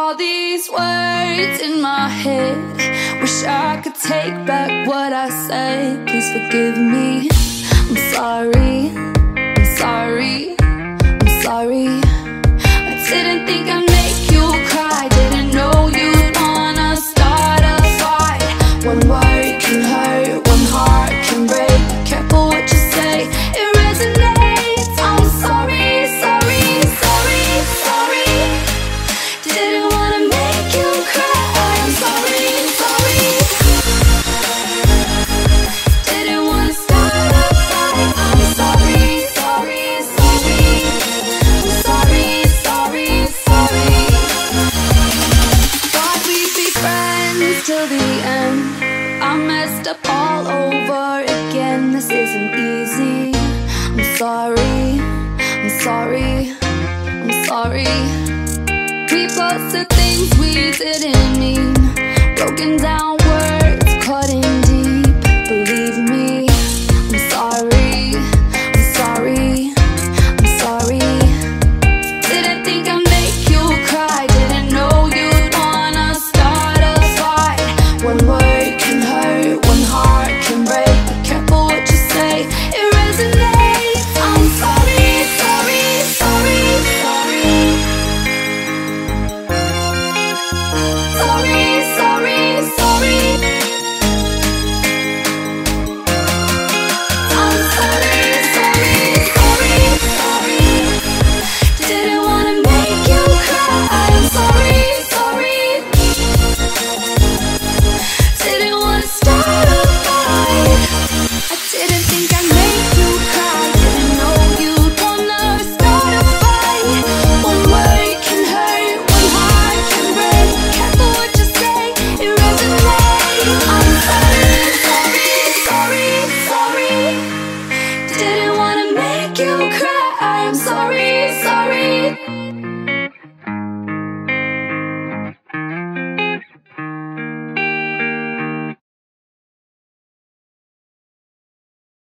All these words in my head. Wish I could take back what I said. Please forgive me, I'm sorry. till the end. I messed up all over again. This isn't easy. I'm sorry. I'm sorry. I'm sorry. We posted things we didn't mean. thank you